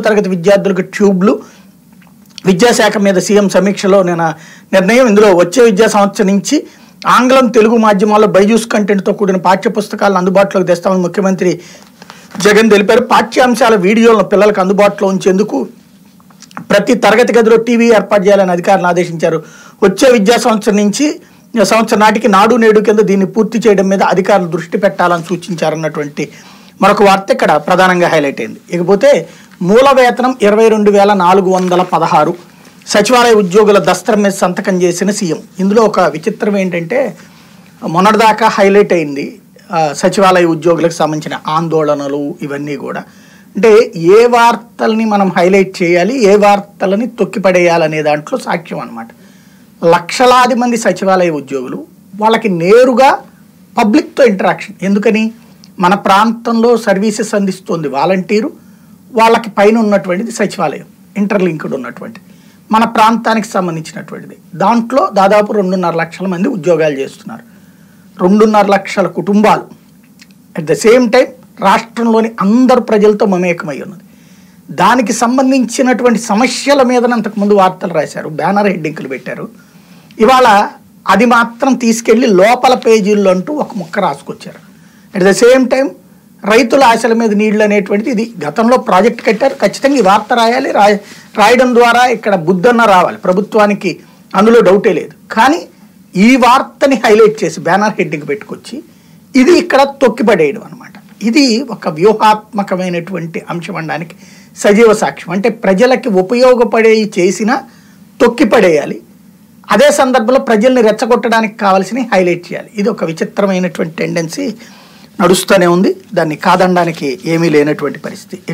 తరగతి విద్యార్థులకు ట్యూబ్లు. విద్యాశాఖ మీద సీఎం సమీక్షలో నేను నిర్ణయం ఇందులో వచ్చే విద్యా సంవత్సరం నుంచి ఆంగ్లం తెలుగు మాధ్యమాల్లో బైజూస్ కంటెంట్తో కూడిన పాఠ్య పుస్తకాలను అందుబాటులోకి తెస్తామని ముఖ్యమంత్రి జగన్ తెలిపారు. పాఠ్యాంశాల వీడియోలను పిల్లలకు అందుబాటులో ఉంచేందుకు ప్రతి తరగతి గదిలో టీవీ ఏర్పాటు చేయాలని అధికారులు ఆదేశించారు. వచ్చే విద్యా సంవత్సరం నుంచి సంవత్సరం నాటికి నాడు నేడు కింద దీన్ని పూర్తి చేయడం మీద అధికారులు దృష్టి పెట్టాలని సూచించారన్నటువంటి మరొక వార్త ఇక్కడ ప్రధానంగా హైలైట్ అయింది. ఇకపోతే మూల వేతనం ఇరవై రెండు వేల నాలుగు వందల పదహారు. సచివాలయ ఉద్యోగుల దస్త్రం మీద సంతకం చేసిన సీఎం. ఇందులో ఒక విచిత్రం ఏంటంటే మొన్నటిదాకా హైలైట్ అయింది సచివాలయ ఉద్యోగులకు సంబంధించిన ఆందోళనలు ఇవన్నీ కూడా. అంటే ఏ వార్తల్ని మనం హైలైట్ చేయాలి ఏ వార్తలని తొక్కిపడేయాలనే దాంట్లో సాక్ష్యం అనమాట లక్షలాది మంది సచివాలయ ఉద్యోగులు వాళ్ళకి నేరుగా పబ్లిక్తో ఇంటరాక్షన్. ఎందుకని? మన ప్రాంతంలో సర్వీసెస్ అందిస్తుంది వాలంటీరు వాళ్ళకి పైన ఉన్నటువంటిది సచివాలయం ఇంటర్లింక్డ్ ఉన్నటువంటి. మన ప్రాంతానికి సంబంధించినటువంటిది. దాంట్లో దాదాపు రెండున్నర లక్షల మంది ఉద్యోగాలు చేస్తున్నారు. రెండున్నర లక్షల కుటుంబాలు. అట్ ద సేమ్ టైం రాష్ట్రంలోని అందరు ప్రజలతో మమేకమై ఉన్నది. దానికి సంబంధించినటువంటి సమస్యల మీద అంతకుముందు వార్తలు రాశారు బ్యానర్ హెడ్డింగ్లు పెట్టారు. ఇవాళ అది మాత్రం తీసుకెళ్ళి లోపల పేజీల్లో అంటూ ఒక ముక్క రాసుకొచ్చారు. అట్ ద సేమ్ టైం రైతుల ఆశల మీద నీళ్ళు అనేటువంటిది ఇది గతంలో ప్రాజెక్ట్ కట్టారు. ఖచ్చితంగా ఈ వార్త రాయాలి. రాయ రాయడం ద్వారా ఇక్కడ బుద్ధన్న రావాలి. ప్రభుత్వానికి అందులో డౌటే లేదు. కానీ ఈ వార్తని హైలైట్ చేసి బ్యానర్ హెడ్డింగ్ పెట్టుకొచ్చి ఇది ఇక్కడ తొక్కిపడేయడం అనమాట ఇది ఒక వ్యూహాత్మకమైనటువంటి అంశం అనడానికి సజీవ సాక్ష్యం. అంటే ప్రజలకి ఉపయోగపడే చేసిన తొక్కిపడేయాలి. అదే సందర్భంలో ప్రజల్ని రెచ్చగొట్టడానికి కావాల్సినవి హైలైట్ చేయాలి. ఇది ఒక విచిత్రమైనటువంటి టెండెన్సీ. నడుస్తూనే ఉంది. దాన్ని కాదనడానికి ఏమీ లేనటువంటి పరిస్థితి.